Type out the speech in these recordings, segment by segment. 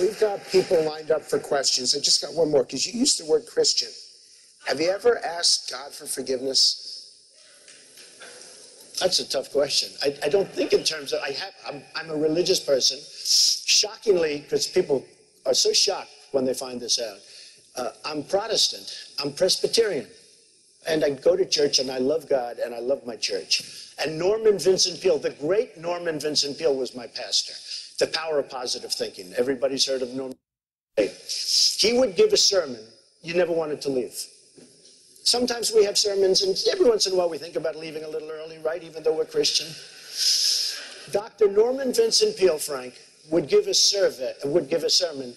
We've got people lined up for questions. I just got one more because you used the word Christian. Have you ever asked God for forgiveness? That's a tough question. I, I don't think in terms of I have. I'm, I'm a religious person. Shockingly, because people are so shocked when they find this out. Uh, I'm Protestant. I'm Presbyterian, and I go to church and I love God and I love my church. And Norman Vincent Peale, the great Norman Vincent Peale, was my pastor. The power of positive thinking. Everybody's heard of Norman. He would give a sermon. You never wanted to leave. Sometimes we have sermons, and every once in a while we think about leaving a little early, right? Even though we're Christian. Dr. Norman Vincent Peale, Frank, would give a survey, would give a sermon.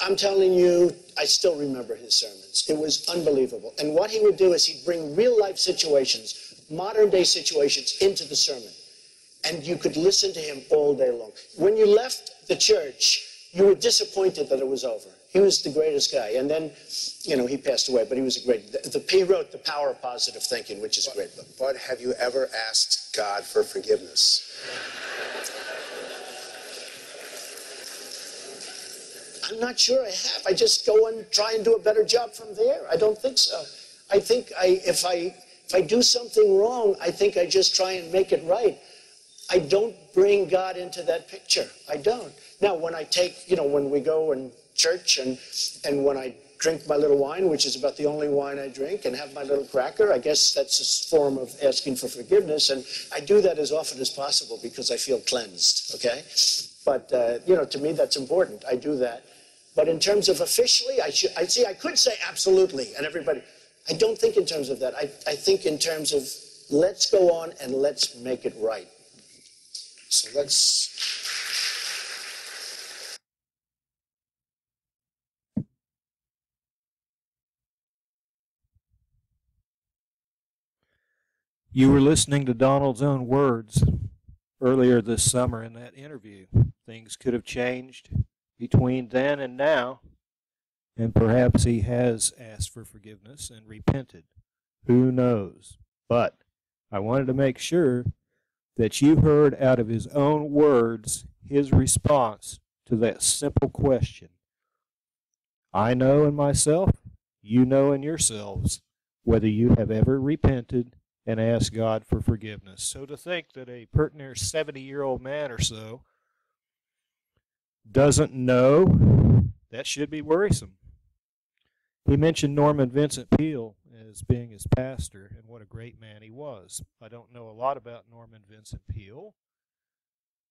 I'm telling you, I still remember his sermons. It was unbelievable. And what he would do is he'd bring real life situations, modern day situations, into the sermon. And you could listen to him all day long. When you left the church, you were disappointed that it was over. He was the greatest guy. And then, you know, he passed away, but he was a great. The, the, he wrote The Power of Positive Thinking, which is a great book. But have you ever asked God for forgiveness? I'm not sure I have. I just go and try and do a better job from there. I don't think so. I think I, if I if I do something wrong, I think I just try and make it right. I don't bring God into that picture. I don't. Now, when I take, you know, when we go and church and, and when I drink my little wine, which is about the only wine I drink, and have my little cracker, I guess that's a form of asking for forgiveness. And I do that as often as possible because I feel cleansed, okay? But, uh, you know, to me, that's important. I do that. But in terms of officially, I, should, I see, I could say absolutely, and everybody, I don't think in terms of that. I, I think in terms of let's go on and let's make it right. So let's You were listening to Donald's own words earlier this summer in that interview. Things could have changed between then and now, and perhaps he has asked for forgiveness and repented. Who knows? But I wanted to make sure that you heard out of his own words his response to that simple question. I know in myself, you know in yourselves, whether you have ever repented and asked God for forgiveness. So to think that a pert near 70 year old man or so doesn't know, that should be worrisome. He mentioned Norman Vincent Peale as being his pastor and what a great man he was. I don't know a lot about Norman Vincent Peale,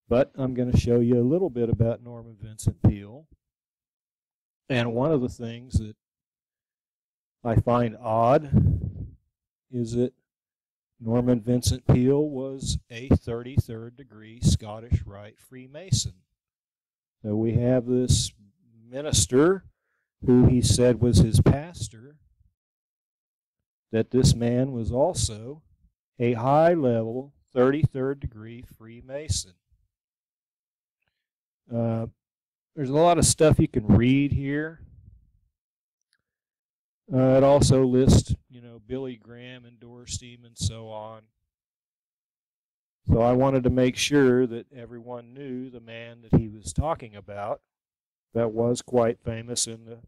but I'm going to show you a little bit about Norman Vincent Peale. And one of the things that I find odd is that Norman Vincent Peale was a 33rd degree Scottish Rite Freemason. So we have this minister who he said was his pastor, that this man was also a high level 33rd degree Freemason. Uh, there's a lot of stuff you can read here. Uh, it also lists, you know, Billy Graham endorsed him and so on. So I wanted to make sure that everyone knew the man that he was talking about that was quite famous in the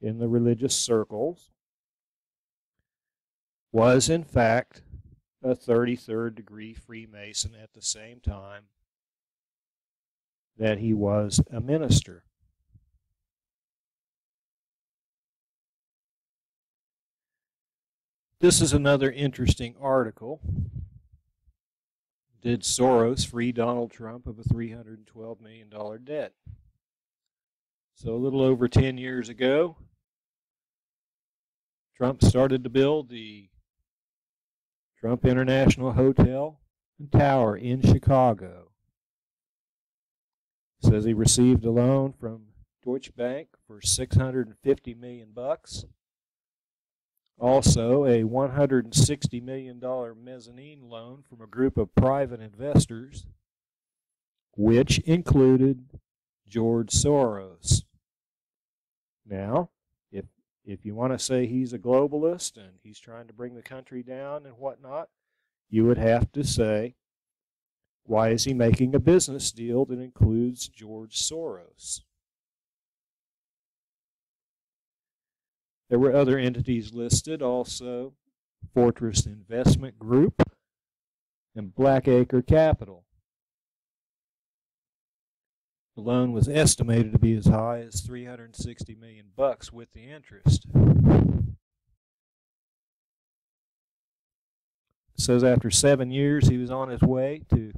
in the religious circles was in fact a 33rd degree Freemason at the same time that he was a minister. This is another interesting article. Did Soros free Donald Trump of a $312 million debt? So, a little over 10 years ago, Trump started to build the Trump International Hotel and Tower in Chicago. Says he received a loan from Deutsche Bank for 650 million bucks also, a $160 million mezzanine loan from a group of private investors, which included George Soros. Now, if you want to say he's a globalist and he's trying to bring the country down and whatnot, you would have to say, why is he making a business deal that includes George Soros? There were other entities listed also Fortress Investment Group and Blackacre Capital. The loan was estimated to be as high as 360 million bucks with the interest. It says after seven years he was on his way to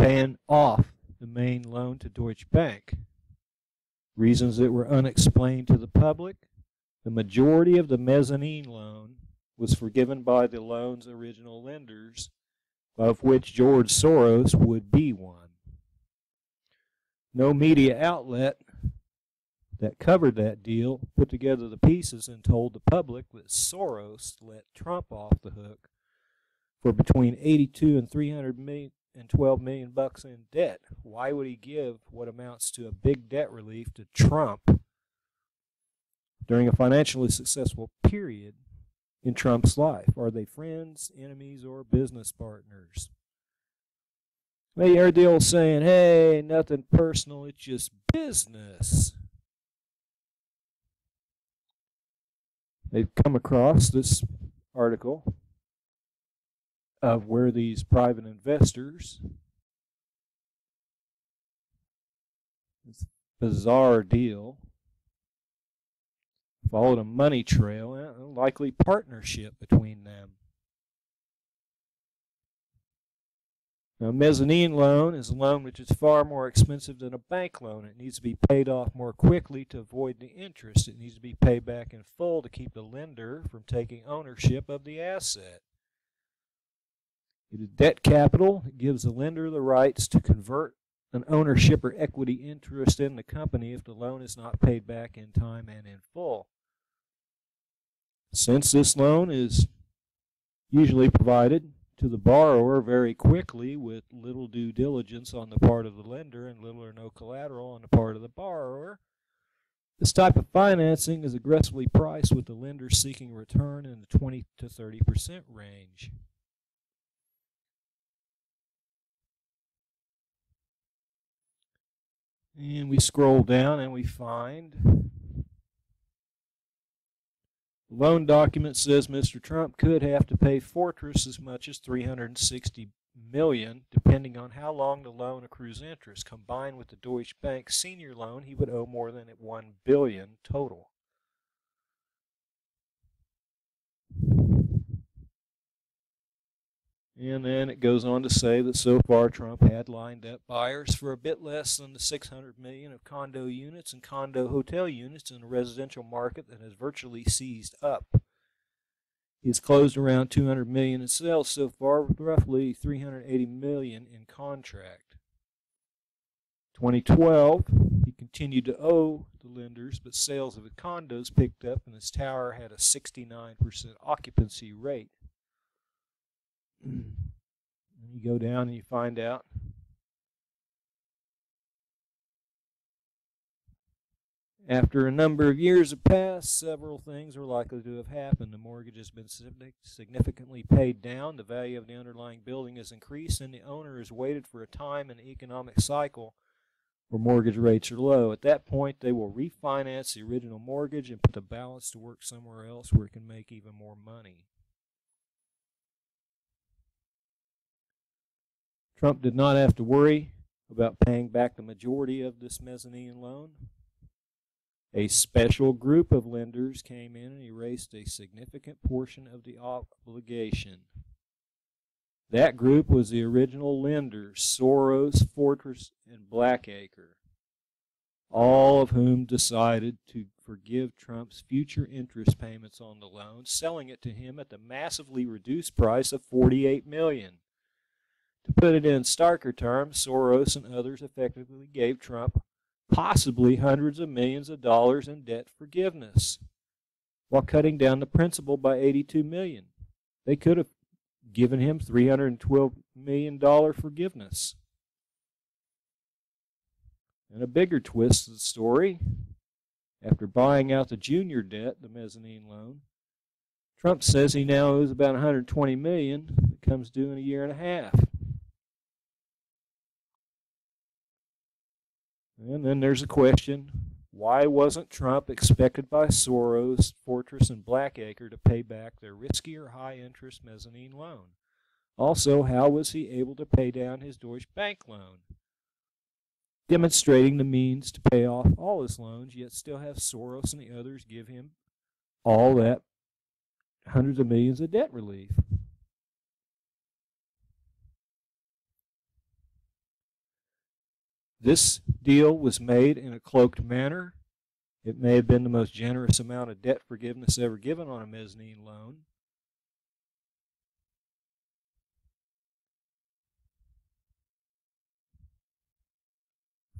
paying off the main loan to Deutsche Bank. Reasons that were unexplained to the public. The majority of the mezzanine loan was forgiven by the loan's original lenders, of which George Soros would be one. No media outlet that covered that deal put together the pieces and told the public that Soros let Trump off the hook for between 82 and 300 million and 12 million bucks in debt. Why would he give what amounts to a big debt relief to Trump during a financially successful period in Trump's life? Are they friends, enemies, or business partners? You heard the old saying, hey, nothing personal, it's just business. They've come across this article of where these private investors, this bizarre deal, followed a money trail a likely partnership between them. Now, a mezzanine loan is a loan which is far more expensive than a bank loan. It needs to be paid off more quickly to avoid the interest. It needs to be paid back in full to keep the lender from taking ownership of the asset. It is debt capital. It gives the lender the rights to convert an ownership or equity interest in the company if the loan is not paid back in time and in full. Since this loan is usually provided to the borrower very quickly with little due diligence on the part of the lender and little or no collateral on the part of the borrower, this type of financing is aggressively priced with the lender seeking return in the 20 to 30 percent range. And we scroll down and we find the loan document says Mr. Trump could have to pay Fortress as much as 360 million depending on how long the loan accrues interest. Combined with the Deutsche Bank senior loan, he would owe more than 1 billion total. And then it goes on to say that so far Trump had lined up buyers for a bit less than the 600 million of condo units and condo hotel units in a residential market that has virtually seized up. He's closed around 200 million in sales so far, with roughly 380 million in contract. 2012, he continued to owe the lenders, but sales of the condos picked up and his tower had a 69% occupancy rate you go down and you find out After a number of years have passed, several things are likely to have happened. The mortgage has been significantly paid down, the value of the underlying building has increased, and the owner has waited for a time in the economic cycle where mortgage rates are low. At that point, they will refinance the original mortgage and put the balance to work somewhere else where it can make even more money. Trump did not have to worry about paying back the majority of this mezzanine loan. A special group of lenders came in and erased a significant portion of the obligation. That group was the original lenders, Soros, Fortress, and Blackacre, all of whom decided to forgive Trump's future interest payments on the loan, selling it to him at the massively reduced price of 48 million. To put it in starker terms, Soros and others effectively gave Trump possibly hundreds of millions of dollars in debt forgiveness while cutting down the principal by 82 million. They could have given him 312 million dollar forgiveness. And a bigger twist of the story, after buying out the junior debt, the mezzanine loan, Trump says he now owes about 120 million that comes due in a year and a half. And then there's a question Why wasn't Trump expected by Soros, Fortress, and Blackacre to pay back their riskier high interest mezzanine loan? Also, how was he able to pay down his Deutsche Bank loan? Demonstrating the means to pay off all his loans, yet still have Soros and the others give him all that hundreds of millions of debt relief. This deal was made in a cloaked manner. It may have been the most generous amount of debt forgiveness ever given on a mezzanine loan.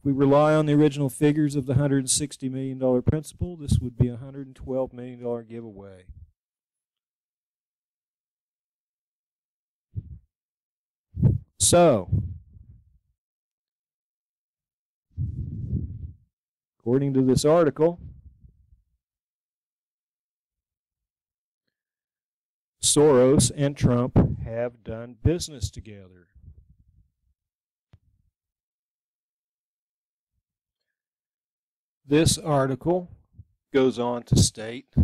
We rely on the original figures of the $160 million principal, this would be a $112 million giveaway. So, according to this article, Soros and Trump have done business together. This article goes on to state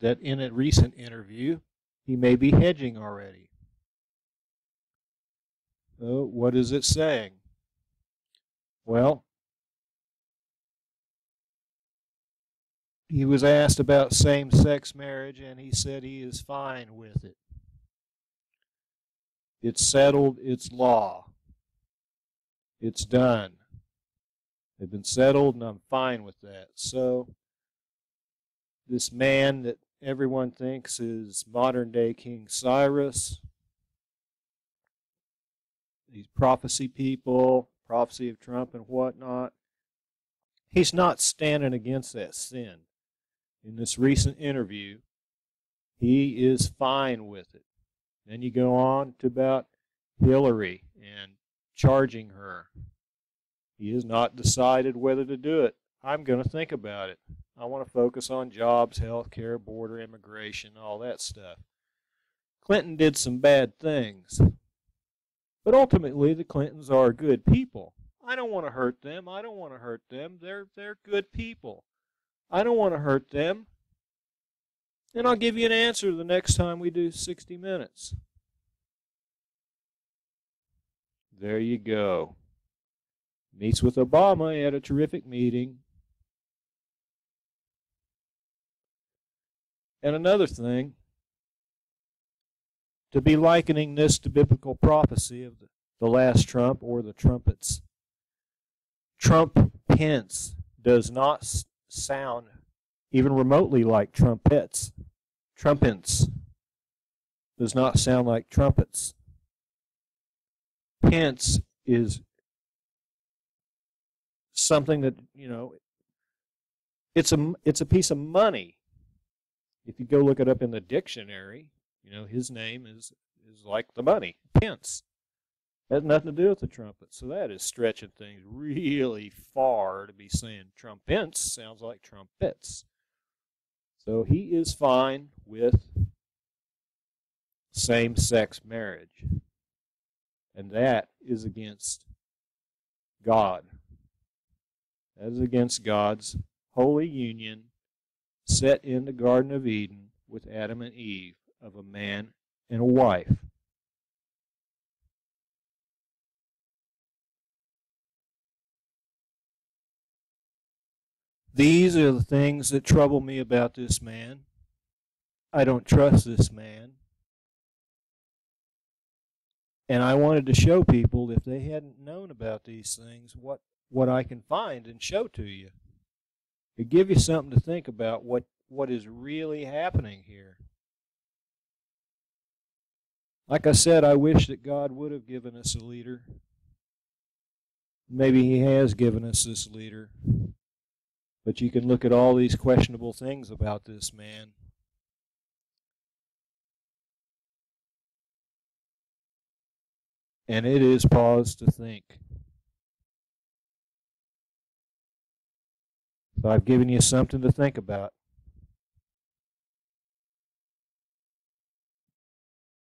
that in a recent interview, he may be hedging already. So, what is it saying? Well, he was asked about same sex marriage, and he said he is fine with it. It's settled, it's law. It's done. They've been settled, and I'm fine with that. So, this man that everyone thinks is modern day King Cyrus, these prophecy people, prophecy of Trump and whatnot, he's not standing against that sin. In this recent interview, he is fine with it. Then you go on to about Hillary and charging her he has not decided whether to do it. I'm going to think about it. I want to focus on jobs, health care, border immigration, all that stuff. Clinton did some bad things. But ultimately, the Clintons are good people. I don't want to hurt them. I don't want to hurt them. They're, they're good people. I don't want to hurt them. And I'll give you an answer the next time we do 60 Minutes. There you go meets with Obama at a terrific meeting. And another thing, to be likening this to biblical prophecy of the, the last trump or the trumpets. Trump Pence does not sound even remotely like trumpets. Trumpets does not sound like trumpets. Pence is something that you know it's a it's a piece of money if you go look it up in the dictionary you know his name is is like the money pence has nothing to do with the trumpet so that is stretching things really far to be saying trumpets sounds like trumpets. So he is fine with same-sex marriage. And that is against god. That is against God's holy union set in the Garden of Eden with Adam and Eve of a man and a wife. These are the things that trouble me about this man. I don't trust this man. And I wanted to show people if they hadn't known about these things, what what I can find and show to you. To give you something to think about what, what is really happening here. Like I said, I wish that God would have given us a leader. Maybe He has given us this leader. But you can look at all these questionable things about this man. And it is pause to think. So I've given you something to think about.